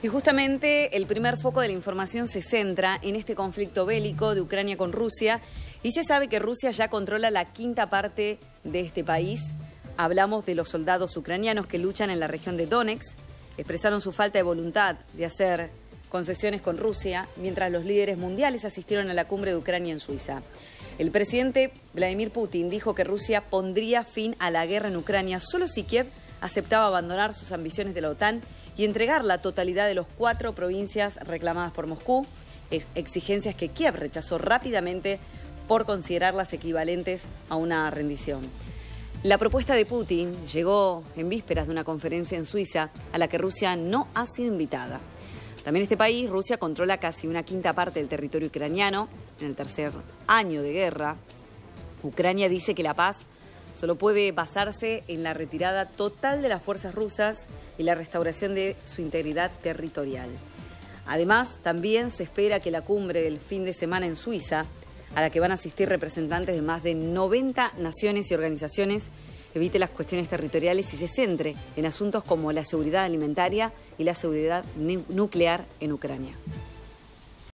Y justamente el primer foco de la información se centra en este conflicto bélico de Ucrania con Rusia y se sabe que Rusia ya controla la quinta parte de este país. Hablamos de los soldados ucranianos que luchan en la región de Donetsk, expresaron su falta de voluntad de hacer concesiones con Rusia, mientras los líderes mundiales asistieron a la cumbre de Ucrania en Suiza. El presidente Vladimir Putin dijo que Rusia pondría fin a la guerra en Ucrania solo si Kiev aceptaba abandonar sus ambiciones de la OTAN y entregar la totalidad de los cuatro provincias reclamadas por Moscú, exigencias que Kiev rechazó rápidamente por considerarlas equivalentes a una rendición. La propuesta de Putin llegó en vísperas de una conferencia en Suiza a la que Rusia no ha sido invitada. También este país, Rusia, controla casi una quinta parte del territorio ucraniano en el tercer año de guerra. Ucrania dice que la paz solo puede basarse en la retirada total de las fuerzas rusas y la restauración de su integridad territorial. Además, también se espera que la cumbre del fin de semana en Suiza, a la que van a asistir representantes de más de 90 naciones y organizaciones, evite las cuestiones territoriales y se centre en asuntos como la seguridad alimentaria y la seguridad nuclear en Ucrania.